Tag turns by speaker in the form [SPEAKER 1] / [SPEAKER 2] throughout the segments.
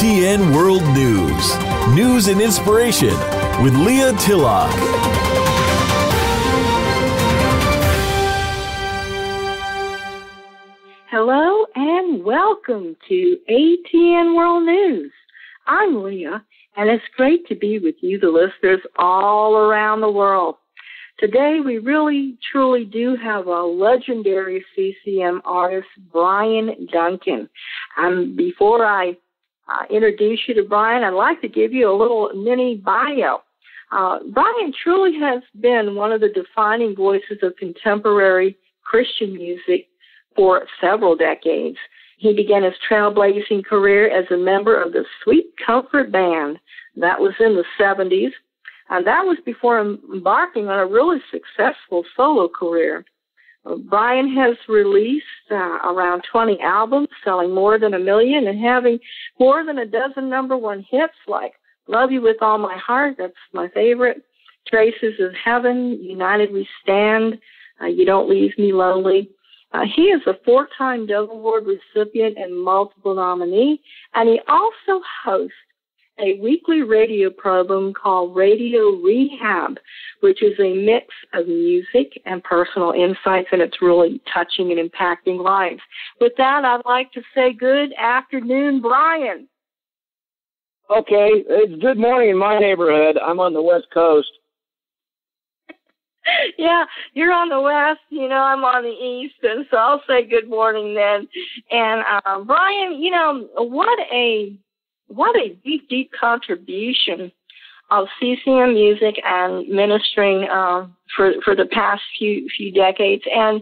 [SPEAKER 1] ATN World News. News and inspiration with Leah Tillock.
[SPEAKER 2] Hello and welcome to ATN World News. I'm Leah, and it's great to be with you, the listeners all around the world. Today, we really, truly do have a legendary CCM artist, Bryan Duncan. And before I uh, introduce you to Bryan, I'd like to give you a little mini bio. Uh, Bryan truly has been one of the defining voices of contemporary Christian music for several decades. He began his trailblazing career as a member of the Sweet Comfort Band. That was in the 70s. And that was before embarking on a really successful solo career. Bryan has released uh, around 20 albums, selling more than a million and having more than a dozen number one hits like Love You With All My Heart, that's my favorite, Traces of Heaven, United We Stand, uh, You Don't Leave Me Lonely. Uh, he is a four-time Dove Award recipient and multiple nominee, and he also hosts a weekly radio program called Radio Rehab, which is a mix of music and personal insights, and it's really touching and impacting lives. With that, I'd like to say good afternoon, Bryan.
[SPEAKER 3] Okay, it's good morning in my neighborhood. I'm on the West Coast.
[SPEAKER 2] yeah, you're on the west, you know, I'm on the east, and so I'll say good morning then. And uh, Bryan, you know, what a what a deep, deep contribution of CCM music and ministering um, for for the past few few decades. And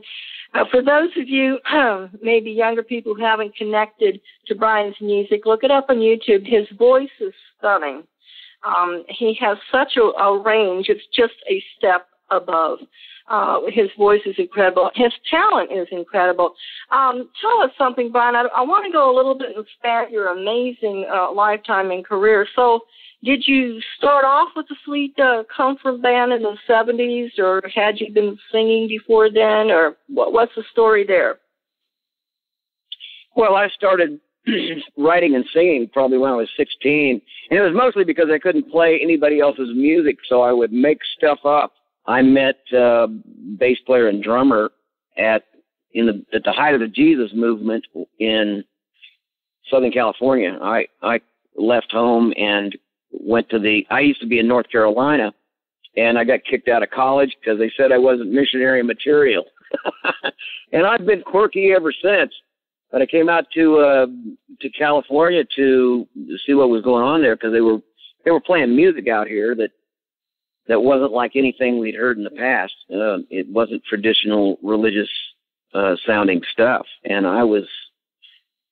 [SPEAKER 2] uh, for those of you, maybe younger people who haven't connected to Bryan's music, look it up on YouTube. His voice is stunning. Um, he has such a, a range; it's just a step above. Uh, his voice is incredible. His talent is incredible. Um, tell us something, Bryan. I, I want to go a little bit and span your amazing uh, lifetime and career. So, did you start off with the Sweet uh, Comfort Band in the 70s, or had you been singing before then, or what, what's the story there?
[SPEAKER 3] Well, I started writing and singing probably when I was 16, and it was mostly because I couldn't play anybody else's music, so I would make stuff up I met uh, bass player and drummer at in the at the height of the Jesus movement in Southern California. I I left home and went to the. I used to be in North Carolina, and I got kicked out of college because they said I wasn't missionary material. and I've been quirky ever since. But I came out to uh, to California to see what was going on there because they were they were playing music out here that that wasn't like anything we'd heard in the past. Uh, it wasn't traditional religious uh, sounding stuff, and I was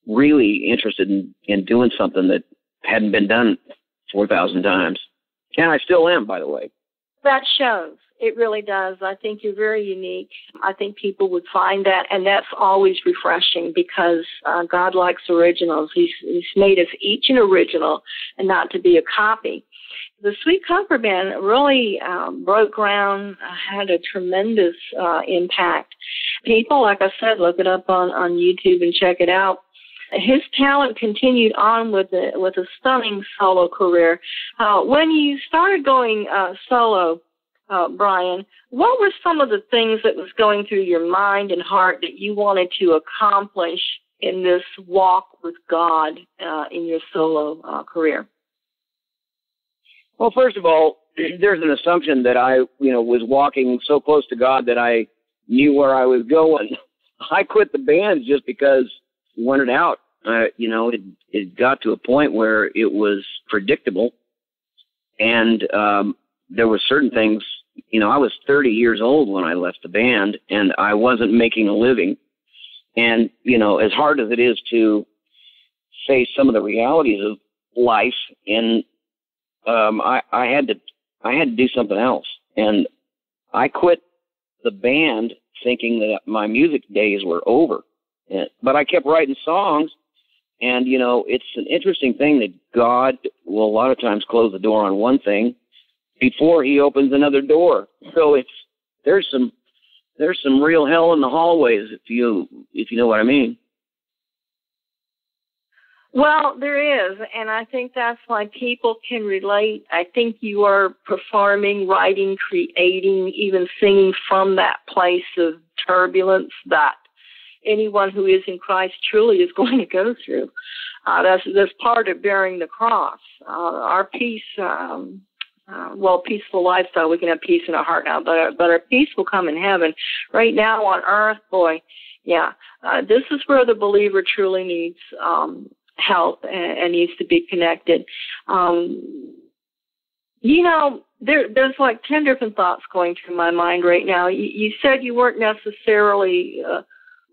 [SPEAKER 3] really interested in, in doing something that hadn't been done four thousand times, and I still am, by the way.
[SPEAKER 2] That shows. It really does. I think you're very unique. I think people would find that, and that's always refreshing because uh, God likes originals. He's, he's made us each an original and not to be a copy the Sweet Comfort Band really um, broke ground, uh, had a tremendous uh, impact. People, like I said, look it up on, on YouTube and check it out. His talent continued on with a, with a stunning solo career. Uh, when you started going uh, solo, uh, Bryan, what were some of the things that was going through your mind and heart that you wanted to accomplish in this walk with God uh, in your solo uh, career?
[SPEAKER 3] Well, first of all, there's an assumption that I, you know, was walking so close to God that I knew where I was going. I quit the band just because I wanted out. Uh, you know, it it got to a point where it was predictable, and um, there were certain things. You know, I was 30 years old when I left the band, and I wasn't making a living. And you know, as hard as it is to face some of the realities of life in um, I, I had to I had to do something else, and I quit the band thinking that my music days were over. And, but I kept writing songs, and you know it's an interesting thing that God will a lot of times close the door on one thing before He opens another door. So it's there's some there's some real hell in the hallways if you if you know what I mean.
[SPEAKER 2] Well, there is, and I think that's why people can relate. I think you are performing, writing, creating, even singing from that place of turbulence that anyone who is in Christ truly is going to go through. Uh, that's that's part of bearing the cross. Uh, our peace, um, uh, well, peaceful lifestyle. We can have peace in our heart now, but our, but our peace will come in heaven. Right now on earth, boy, yeah, uh, this is where the believer truly needs um, help and, needs to be connected. Um, you know, there, there's like 10 different thoughts going through my mind right now. You, you said you weren't necessarily uh,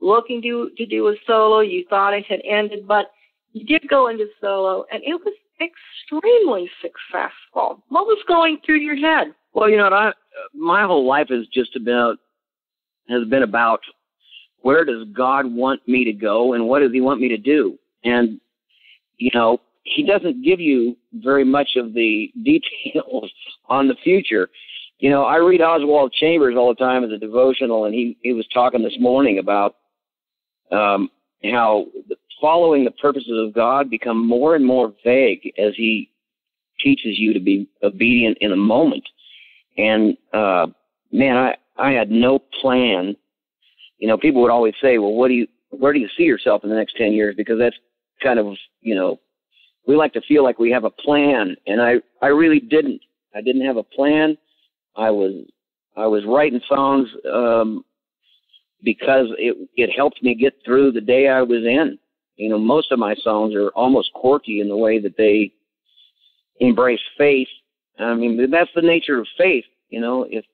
[SPEAKER 2] looking to, to do a solo. You thought it had ended, but you did go into solo and it was extremely successful. What was going through your head?
[SPEAKER 3] Well, you know, my whole life has just about, has been about where does God want me to go and what does he want me to do? And you know, he doesn't give you very much of the details on the future. You know, I read Oswald Chambers all the time as a devotional, and he he was talking this morning about um, how following the purposes of God become more and more vague as he teaches you to be obedient in a moment. And uh, man, I I had no plan. You know, people would always say, "Well, what do you where do you see yourself in the next ten years?" Because that's kind of, you know, we like to feel like we have a plan, and I, I really didn't. I didn't have a plan. I was, I was writing songs um, because it, it helped me get through the day I was in. You know, most of my songs are almost quirky in the way that they embrace faith. I mean, that's the nature of faith. You know, if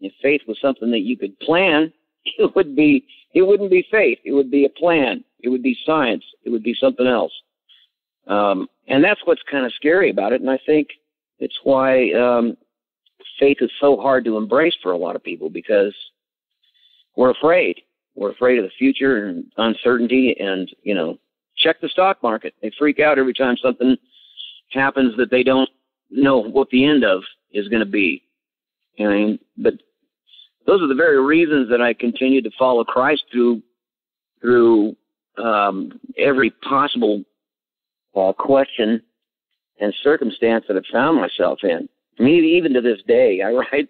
[SPEAKER 3] if faith was something that you could plan, it would be it wouldn't be faith. It would be a plan. It would be science. It would be something else. Um, and that's what's kind of scary about it. And I think it's why um, faith is so hard to embrace for a lot of people because we're afraid. We're afraid of the future and uncertainty. And, you know, check the stock market. They freak out every time something happens that they don't know what the end of is going to be. I mean, but those are the very reasons that I continue to follow Christ through through um, every possible uh, question and circumstance that I've found myself in. I mean, even to this day, I write.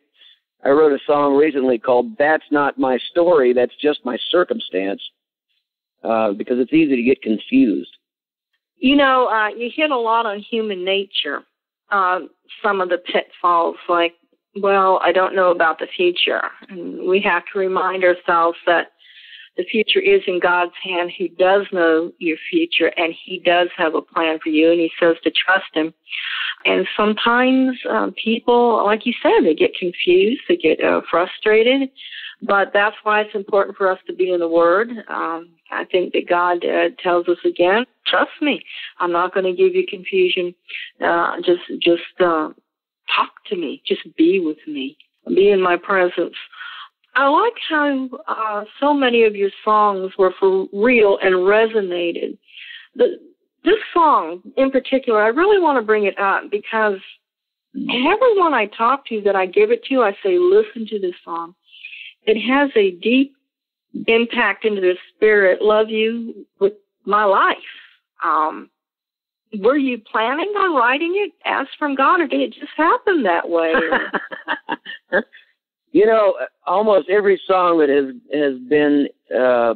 [SPEAKER 3] I wrote a song recently called "That's Not My Story. That's Just My Circumstance," uh, because it's easy to get confused.
[SPEAKER 2] You know, uh, you hit a lot on human nature. Uh, some of the pitfalls, like well, I don't know about the future. And we have to remind ourselves that the future is in God's hand. He does know your future and He does have a plan for you and He says to trust Him. And sometimes um, people, like you said, they get confused, they get uh, frustrated, but that's why it's important for us to be in the Word. Um, I think that God uh, tells us again, trust me, I'm not going to give you confusion. Uh, just, just, uh, talk to me, just be with me, be in my presence. I like how uh, so many of your songs were for real and resonated. The, this song in particular, I really want to bring it up because everyone I talk to that I give it to, I say, listen to this song. It has a deep impact into their spirit. Love you with my life. Um, were you planning on writing it as from God, or did it just happen that way?
[SPEAKER 3] you know, almost every song that has has been uh,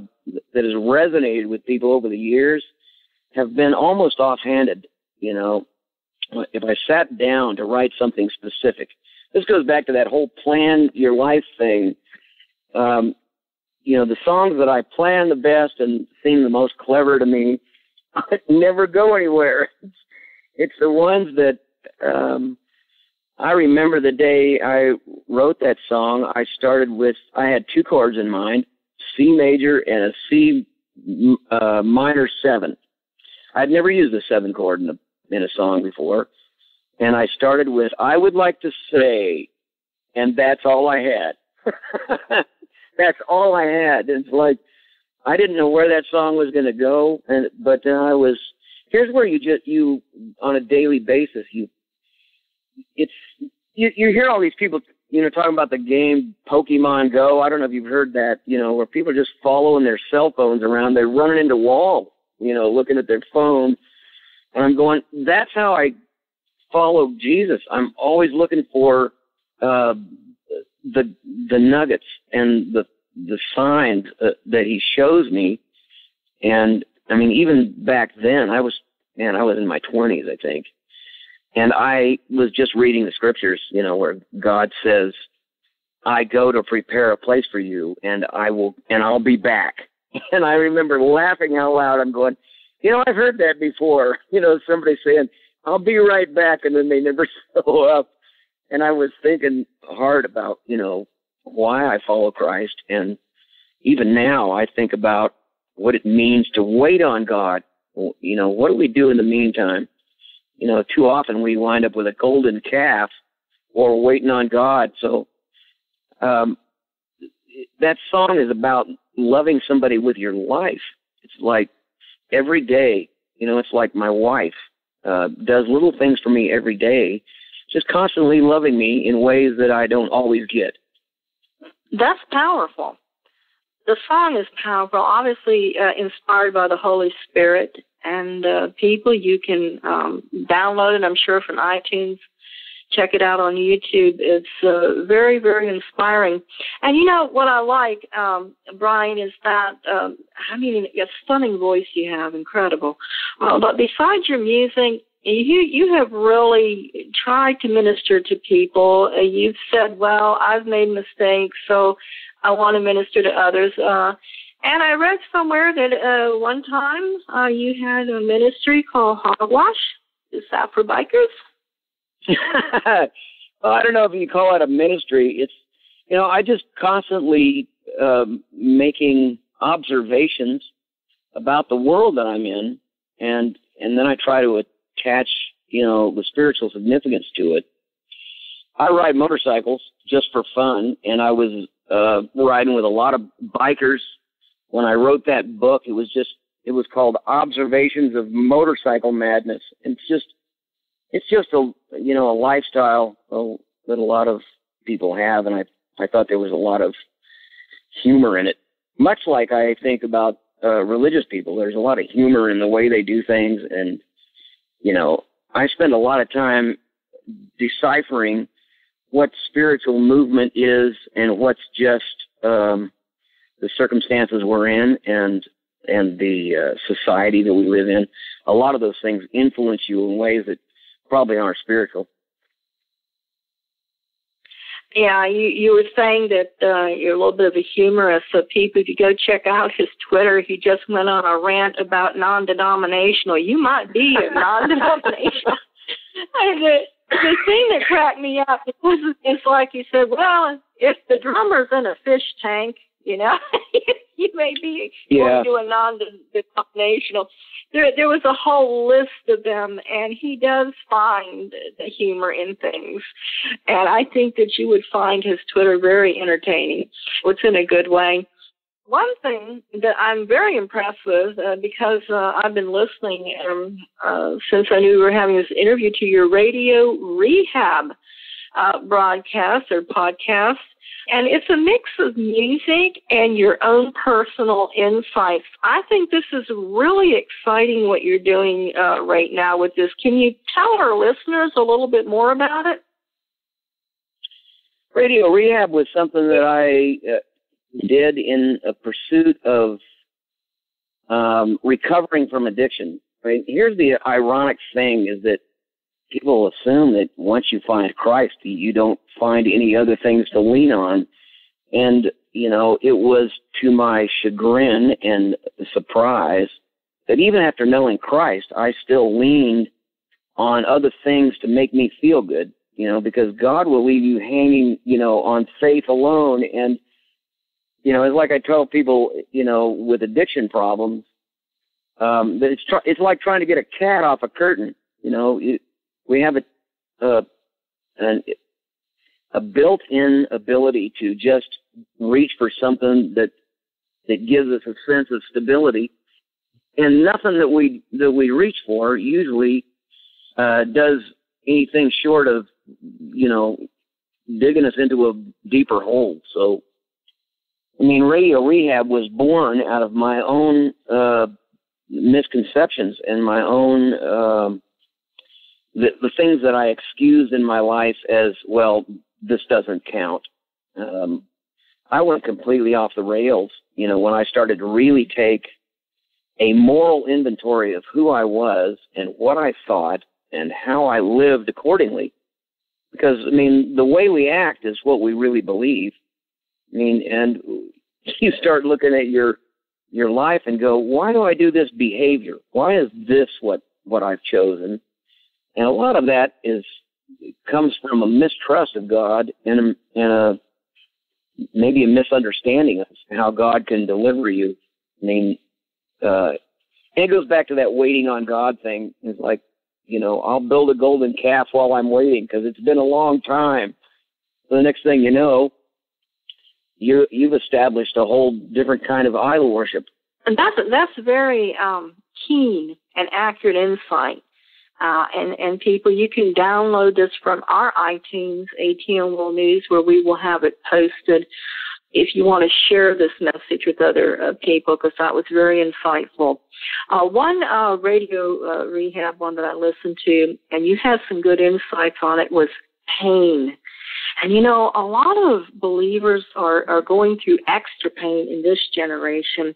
[SPEAKER 3] that has resonated with people over the years have been almost offhanded. You know, if I sat down to write something specific, this goes back to that whole plan your life thing. Um, you know, the songs that I plan the best and seem the most clever to me never go anywhere. It's, it's the ones that um, I remember the day I wrote that song. I started with I had two chords in mind: C major and a C uh, minor seven. I'd never used a seven chord in a in a song before, and I started with I would like to say, and that's all I had. that's all I had. It's like I didn't know where that song was going to go, and but then I was. Here's where you just you on a daily basis you. It's you you hear all these people you know talking about the game Pokemon Go. I don't know if you've heard that you know where people are just following their cell phones around. They're running into walls, you know, looking at their phone, And I'm going, that's how I follow Jesus. I'm always looking for uh, the the nuggets and the the signs uh, that he shows me. And I mean, even back then, I was man, I was in my twenties, I think, and I was just reading the scriptures, you know, where God says, "I go to prepare a place for you, and I will, and I'll be back." And I remember laughing out loud. I'm going, you know, I've heard that before. You know, somebody saying, "I'll be right back," and then they never show up. And I was thinking hard about, you know, why I follow Christ, and even now I think about what it means to wait on God. You know, what do we do in the meantime? You know, too often we wind up with a golden calf or waiting on God. So, um, that song is about loving somebody with your life. It's like every day, you know, it's like my wife uh, does little things for me every day, just constantly loving me in ways that I don't always get.
[SPEAKER 2] That's powerful. The song is powerful, obviously uh, inspired by the Holy Spirit. And uh, people, you can um, download it, I'm sure, from iTunes check it out on YouTube. It's uh, very, very inspiring. And you know what I like, um, Bryan, is that um, I mean, a stunning voice you have, incredible. Uh, but besides your music, you you have really tried to minister to people. Uh, you've said, "Well, I've made mistakes, so I want to minister to others." Uh, and I read somewhere that uh, one time uh, you had a ministry called Hogwash. Is that for bikers?
[SPEAKER 3] well, I don't know if you call it a ministry. It's you know I just constantly um, making observations about the world that I'm in, and and then I try to attach you know the spiritual significance to it. I ride motorcycles just for fun, and I was uh, riding with a lot of bikers when I wrote that book. It was just it was called Observations of Motorcycle Madness. It's just it's just a you know a lifestyle that a lot of people have, and I I thought there was a lot of humor in it. Much like I think about uh, religious people, there's a lot of humor in the way they do things, and you know I spend a lot of time deciphering what spiritual movement is and what's just um, the circumstances we're in and and the uh, society that we live in. A lot of those things influence you in ways that probably aren't spiritual.
[SPEAKER 2] Yeah, you you were saying that uh, you're a little bit of a humorist. So people, if you go check out his Twitter, he just went on a rant about non-denominational. You might be a non-denominational. and the, the thing that cracked me up was it's like he said, well, if the drummer's in a fish tank, you know, you may be
[SPEAKER 3] yeah.
[SPEAKER 2] going to a non-denominational there there was a whole list of them and he does find the humor in things. And i think that you would find his twitter very entertaining. Which in a good way. One thing that i'm very impressed with uh, because uh, i've been listening um, uh, since i knew we were having this interview to your radio rehab uh, broadcast or podcast and it's a mix of music and your own personal insights. I think this is really exciting what you're doing uh, right now with this. Can you tell our listeners a little bit more about it?
[SPEAKER 3] Radio rehab was something that I uh, did in a pursuit of um, recovering from addiction. I mean, here's the ironic thing: is that people assume that once you find Christ, you don't find any other things to lean on. And, you know, it was to my chagrin and surprise that even after knowing Christ, I still leaned on other things to make me feel good, you know, because God will leave you hanging, you know, on faith alone. And, you know, it's like I tell people, you know, with addiction problems, um, that it's, tr- it's like trying to get a cat off a curtain. You know, it, we have a, a, an, a built-in ability to just reach for something that that gives us a sense of stability, and nothing that we that we reach for usually uh, does anything short of you know digging us into a deeper hole. So, I mean, radio rehab was born out of my own uh, misconceptions and my own um, the the things that I excused in my life as well. This doesn't count. Um, I went completely off the rails. You know, when I started to really take a moral inventory of who I was and what I thought and how I lived accordingly. Because I mean, the way we act is what we really believe. I mean, and you start looking at your your life and go, why do I do this behavior? Why is this what what I've chosen? And a lot of that is comes from a mistrust of God and a, and a maybe a misunderstanding of how God can deliver you. I mean, uh, it goes back to that waiting on God thing. It's like, you know, I'll build a golden calf while I'm waiting because it's been a long time. The next thing you know, you you've established a whole different kind of idol worship.
[SPEAKER 2] And that's that's very um, keen and accurate insight. Uh, and and people, you can download this from our iTunes ATN World News, where we will have it posted. If you want to share this message with other uh, people, because that was very insightful. Uh, one uh, radio uh, rehab one that I listened to, and you had some good insights on it, was pain. And you know, a lot of believers are, are going through extra pain in this generation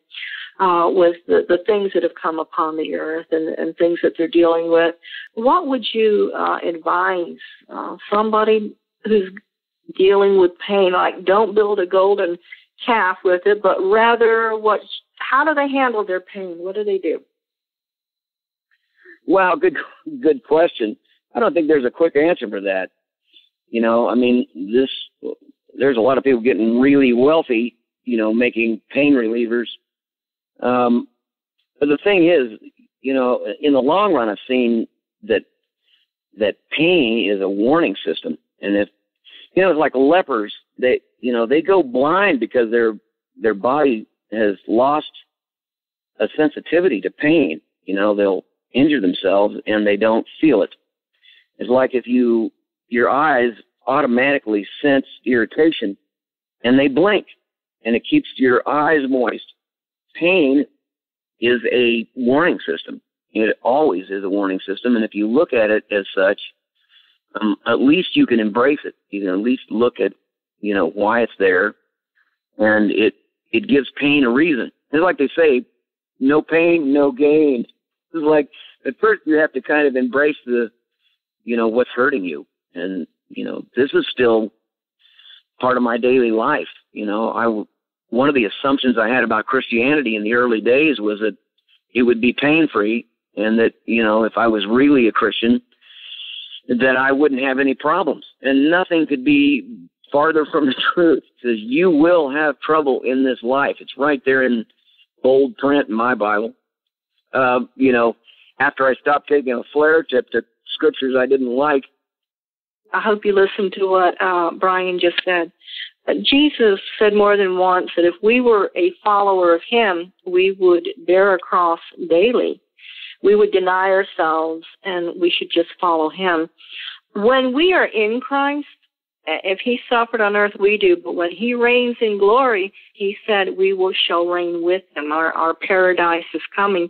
[SPEAKER 2] uh, with the, the things that have come upon the earth and, and things that they're dealing with. What would you uh, advise uh, somebody who's dealing with pain? Like, don't build a golden calf with it, but rather, what? How do they handle their pain? What do they do?
[SPEAKER 3] Wow, good good question. I don't think there's a quick answer for that. You know, I mean, this there's a lot of people getting really wealthy, you know, making pain relievers. Um, but the thing is, you know, in the long run, I've seen that that pain is a warning system, and if you know, it's like lepers, they you know they go blind because their their body has lost a sensitivity to pain. You know, they'll injure themselves and they don't feel it. It's like if you your eyes automatically sense irritation and they blink and it keeps your eyes moist. Pain is a warning system. It always is a warning system. And if you look at it as such, um, at least you can embrace it. You can at least look at, you know, why it's there. And it, it gives pain a reason. It's like they say, no pain, no gain. It's like, at first you have to kind of embrace the, you know, what's hurting you. And you know, this is still part of my daily life. You know, I one of the assumptions I had about Christianity in the early days was that it would be pain free, and that you know, if I was really a Christian, that I wouldn't have any problems, and nothing could be farther from the truth. Because you will have trouble in this life. It's right there in bold print in my Bible. Uh, you know, after I stopped taking a flare tip to scriptures I didn't like,
[SPEAKER 2] I hope you listened to what uh, Bryan just said. Jesus said more than once that if we were a follower of Him, we would bear a cross daily. We would deny ourselves and we should just follow Him. When we are in Christ, if He suffered on earth, we do, but when He reigns in glory, He said we will shall reign with Him. Our, our paradise is coming.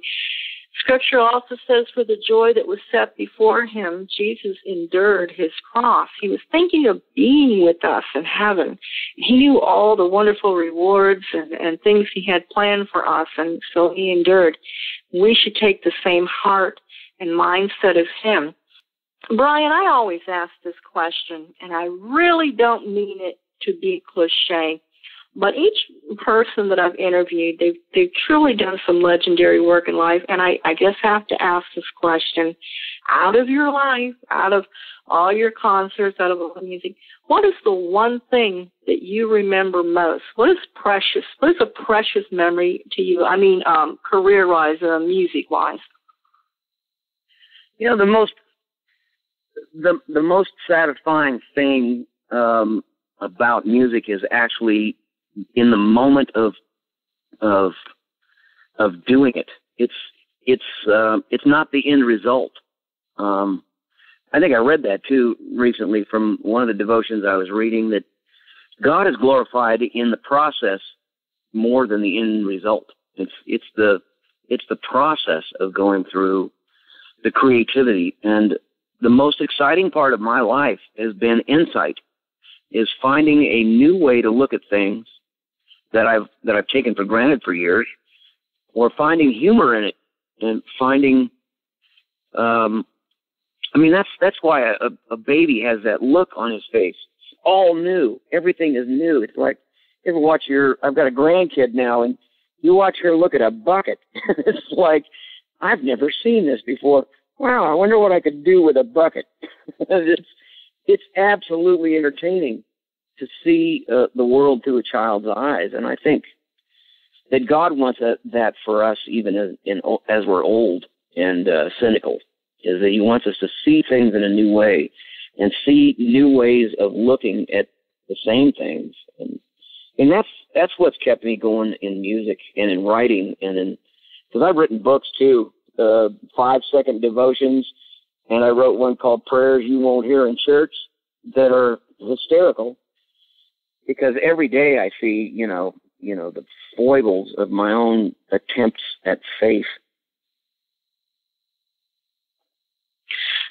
[SPEAKER 2] Scripture also says, for the joy that was set before him, Jesus endured his cross. He was thinking of being with us in heaven. He knew all the wonderful rewards and, and things he had planned for us, and so he endured. We should take the same heart and mindset as him. Bryan, I always ask this question, and I really don't mean it to be cliche. But each person that I've interviewed, they've they've truly done some legendary work in life, and I I just have to ask this question: out of your life, out of all your concerts, out of all the music, what is the one thing that you remember most? What is precious? What is a precious memory to you? I mean, um, career-wise or music-wise.
[SPEAKER 3] You know, the most the the most satisfying thing um, about music is actually in the moment of of of doing it. It's it's uh, it's not the end result. Um, I think I read that too recently from one of the devotions I was reading that God is glorified in the process more than the end result. It's it's the it's the process of going through the creativity. And the most exciting part of my life has been insight, is finding a new way to look at things that I've that I've taken for granted for years, or finding humor in it and finding. Um, I mean, that's that's why a, a baby has that look on his face. It's all new. Everything is new. It's like you ever watch your. I've got a grandkid now, and you watch her look at a bucket. it's like I've never seen this before. Wow, I wonder what I could do with a bucket. it's it's absolutely entertaining to see uh, the world through a child's eyes, and I think that God wants that, that for us, even as, in, as we're old and uh, cynical, is that He wants us to see things in a new way and see new ways of looking at the same things, and and that's that's what's kept me going in music and in writing and in because I've written books too, uh, five second devotions, and I wrote one called Prayers You Won't Hear in Church that are hysterical because every day I see, you know, you know, the foibles of my own attempts at faith.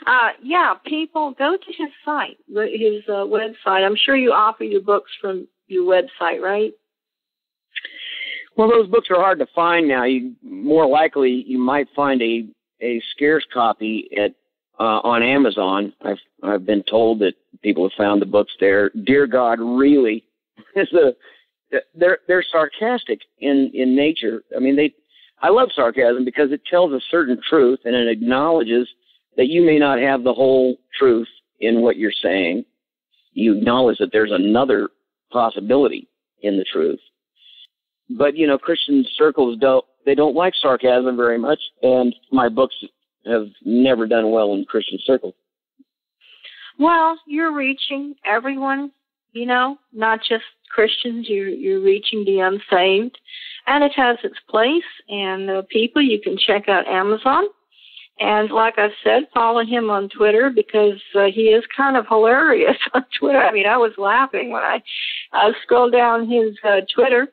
[SPEAKER 2] Uh, yeah, people go to his site, his uh, website. I'm sure you offer your books from your website, right?
[SPEAKER 3] Well, those books are hard to find now. You more likely you might find a a scarce copy at uh, on Amazon. I've I've been told that people have found the books there. Dear God, really is a they're they're sarcastic in in nature. I mean, they I love sarcasm because it tells a certain truth and it acknowledges that you may not have the whole truth in what you're saying. You acknowledge that there's another possibility in the truth. But you know, Christian circles don't they don't like sarcasm very much, and my books have never done well in Christian circles.
[SPEAKER 2] Well, you're reaching everyone, you know, not just Christians. You're you're reaching the unsaved, and it has its place. And uh, people, you can check out Amazon and like I said, follow him on Twitter because uh, he is kind of hilarious on Twitter. I mean, I was laughing when I uh, scrolled down his uh, Twitter.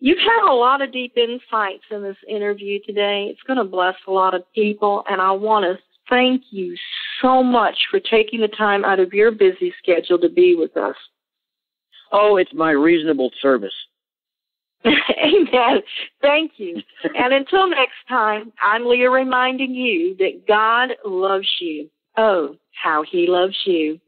[SPEAKER 2] You've had a lot of deep insights in this interview today. It's going to bless a lot of people, and I want to thank you so much for taking the time out of your busy schedule to be with us.
[SPEAKER 3] Oh, it's my reasonable service.
[SPEAKER 2] Amen. Thank you. and until next time, I'm Leah reminding you that God loves you. Oh, how he loves you.